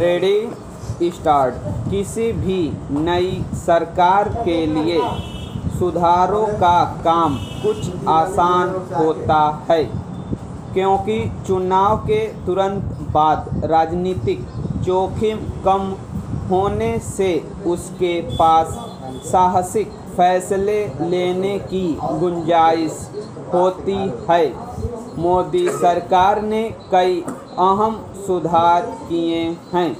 Ready start किसी भी नई सरकार के लिए सुधारों का काम कुछ आसान होता है, क्योंकि चुनाव के तुरंत बाद राजनीतिक जोखिम कम होने से उसके पास साहसिक फैसले लेने की गुंजाइश होती है। मोदी सरकार ने कई अहम सुधार किए हैं,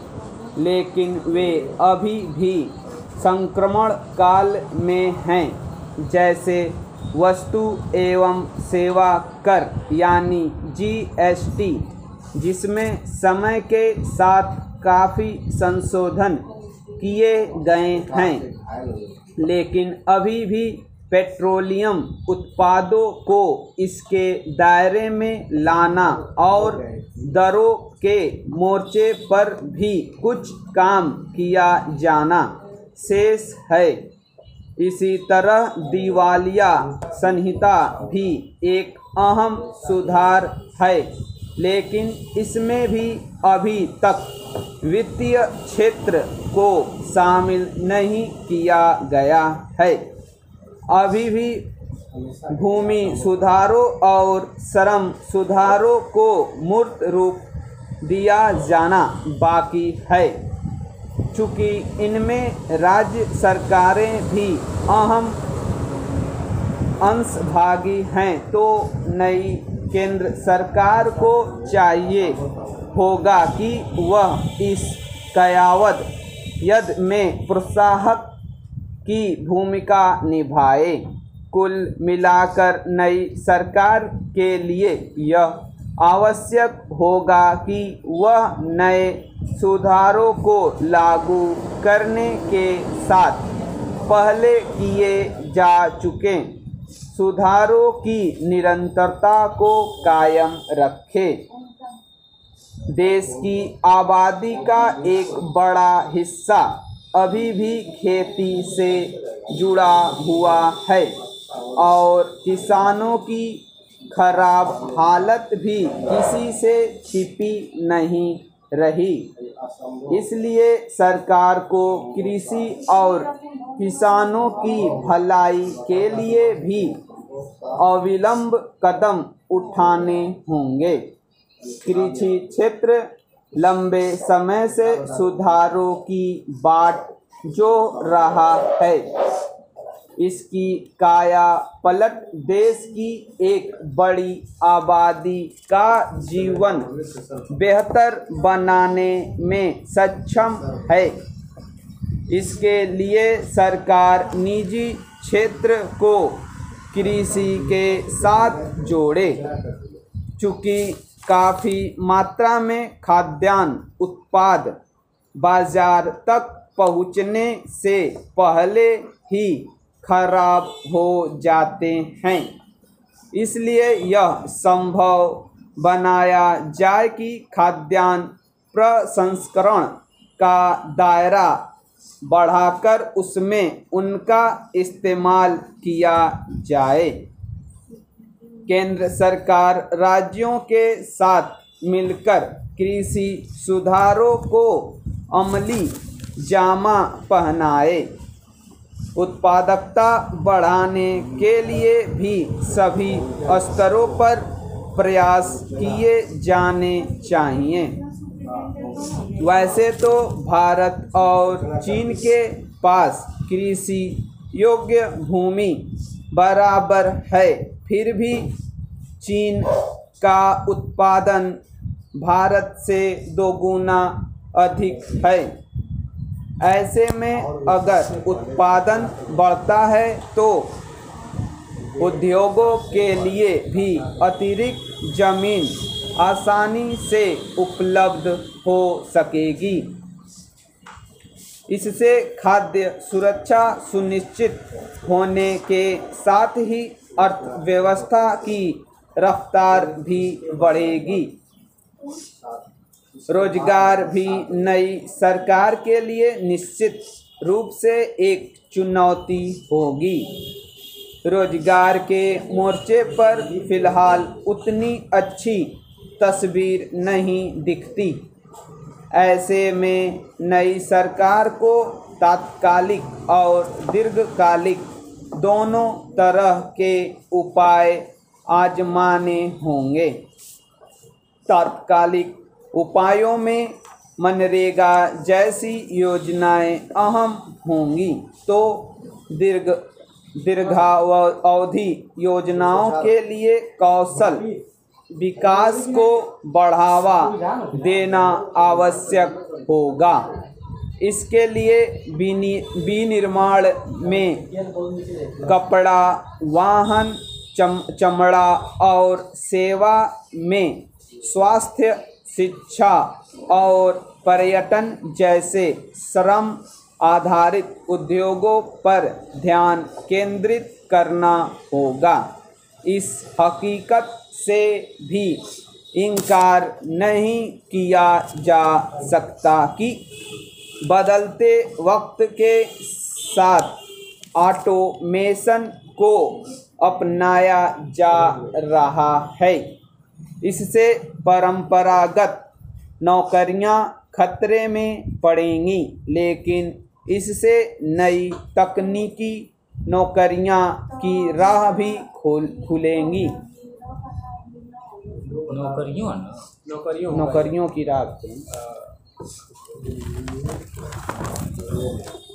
लेकिन वे अभी भी संक्रमण काल में हैं, जैसे वस्तु एवं सेवा कर, यानी जीएसटी जिसमें समय के साथ काफ़ी संशोधन किए गए हैं। लेकिन अभी भी पेट्रोलियम उत्पादों को इसके दायरे में लाना और दरों के मोर्चे पर भी कुछ काम किया जाना शेष है। इसी तरह दिवालिया संहिता भी एक अहम सुधार है, लेकिन इसमें भी अभी तक वित्तीय क्षेत्र को शामिल नहीं किया गया है। अभी भी भूमि सुधारों और श्रम सुधारों को मूर्त रूप दिया जाना बाकी है। चूँकि इनमें राज्य सरकारें भी अहम अंशभागी हैं तो नई केंद्र सरकार को चाहिए होगा कि वह इस कयावत यद में प्रोत्साहक की भूमिका निभाए। कुल मिलाकर नई सरकार के लिए यह आवश्यक होगा कि वह नए सुधारों को लागू करने के साथ पहले किए जा चुके। सुधारों की निरंतरता को कायम रखे। देश की आबादी का एक बड़ा हिस्सा अभी भी खेती से जुड़ा हुआ है और किसानों की खराब हालत भी किसी से छिपी नहीं रही। इसलिए सरकार को कृषि और किसानों की भलाई के लिए भी अविलंब कदम उठाने होंगे। कृषि क्षेत्र लंबे समय से सुधारों की बाट जो रहा है। इसकी काया पलट देश की एक बड़ी आबादी का जीवन बेहतर बनाने में सक्षम है। इसके लिए सरकार निजी क्षेत्र को कृषि के साथ जोड़े। चूँकि काफ़ी मात्रा में खाद्यान्न उत्पाद बाज़ार तक पहुँचने से पहले ही खराब हो जाते हैं। इसलिए यह संभव बनाया जाए कि खाद्यान्न प्रसंस्करण का दायरा बढ़ाकर उसमें उनका इस्तेमाल किया जाए। केंद्र सरकार राज्यों के साथ मिलकर कृषि सुधारों को अमली जामा पहनाए। उत्पादकता बढ़ाने के लिए भी सभी स्तरों पर प्रयास किए जाने चाहिए। वैसे तो भारत और चीन के पास कृषि योग्य भूमि बराबर है। फिर भी चीन का उत्पादन भारत से दोगुना अधिक है। ऐसे में अगर उत्पादन बढ़ता है तो उद्योगों के लिए भी अतिरिक्त ज़मीन आसानी से उपलब्ध हो सकेगी। इससे खाद्य सुरक्षा सुनिश्चित होने के साथ ही अर्थव्यवस्था की रफ्तार भी बढ़ेगी। रोज़गार भी नई सरकार के लिए निश्चित रूप से एक चुनौती होगी। रोज़गार के मोर्चे पर फ़िलहाल उतनी अच्छी तस्वीर नहीं दिखती। ऐसे में नई सरकार को तात्कालिक और दीर्घकालिक दोनों तरह के उपाय आजमाने होंगे। तात्कालिक उपायों में मनरेगा जैसी योजनाएँ अहम होंगी। तो दीर्घ, दीर्घावधि योजनाओं के लिए कौशल विकास को बढ़ावा देना आवश्यक होगा। इसके लिए विनि, विनिर्माण में कपड़ा, वाहन, चम, चमड़ा और सेवा में स्वास्थ्य, शिक्षा और पर्यटन जैसे श्रम आधारित उद्योगों पर ध्यान केंद्रित करना होगा। इस हकीकत से भी इनकार नहीं किया जा सकता कि बदलते वक्त के साथ ऑटोमेशन को अपनाया जा रहा है। इससे परंपरागत नौकरियाँ खतरे में पड़ेंगी लेकिन इससे नई तकनीकी नौकरियाँ की राह भी खुल खुलेंगी। नौकरियों? नौकरियों नौकरियों की राह खुलेंगी। नौकरियों